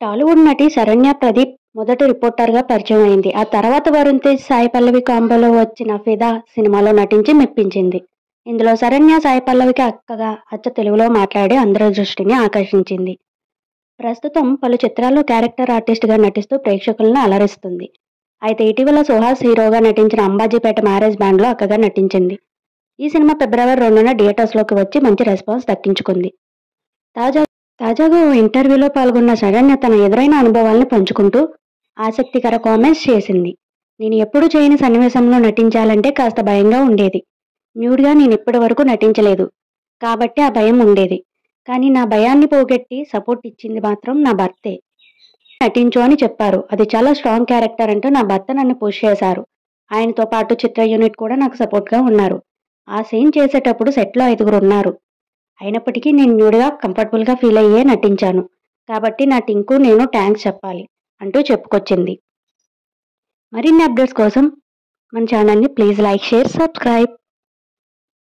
టాలీవుడ్ నటి శరణ్య ప్రదీప్ మొదట రిపోర్టర్గా పరిచయం అయింది. ఆ తర్వాత వరుణ్ తేజ్ సాయి పల్లవి కాంబోలో వచ్చిన ఫిదా సినిమాలో నటించి మెప్పించింది. ఇందులో శరణ్య సాయి పల్లవికి అక్కగా అచ్చ తెలుగులో మాట్లాడి అందరి దృష్టిని ఆకర్షించింది. ప్రస్తుతం పలు చిత్రాల్లో క్యారెక్టర్ ఆర్టిస్ట్గా నటిస్తూ ప్రేక్షకులను అలరిస్తుంది. అయితే ఇటీవల సుహాస్ హీరోగా నటించిన అంబాజీపేట మ్యారేజ్ బ్యాండ్లో అక్కగా నటించింది. ఈ సినిమా ఫిబ్రవరి రెండున థియేటర్స్లోకి వచ్చి మంచి రెస్పాన్స్ దక్కించుకుంది. తాజా తాజాగా ఓ ఇంటర్వ్యూలో పాల్గొన్న శరణ్య తన ఎదురైన అనుభవాలను పంచుకుంటూ ఆసక్తికర కామెంట్స్ చేసింది. నేను ఎప్పుడు చేయని సన్నివేశంలో నటించాలంటే కాస్త భయంగా ఉండేది. న్యూడ్గా నేను ఇప్పటి వరకు నటించలేదు. కాబట్టి ఆ భయం ఉండేది. కానీ నా భయాన్ని పోగొట్టి సపోర్ట్ ఇచ్చింది మాత్రం నా భర్తే. నటించు అని చెప్పారు. అది చాలా స్ట్రాంగ్ క్యారెక్టర్ అంటూ నా భర్త నన్ను పుష్ చేశారు. ఆయనతో పాటు చిత్ర యూనిట్ కూడా నాకు సపోర్ట్గా ఉన్నారు. ఆ సీన్ చేసేటప్పుడు సెట్లో ఐదుగురు ఉన్నారు. అయినప్పటికీ నేను న్యూడ్గా కంఫర్టబుల్గా ఫీల్ అయ్యే నటించాను. కాబట్టి నా టింకు నేను ట్యాంక్స్ చెప్పాలి అంటూ చెప్పుకొచ్చింది. మరిన్ని అప్డేట్స్ కోసం మన ఛానల్ని ప్లీజ్ లైక్ షేర్ సబ్స్క్రైబ్.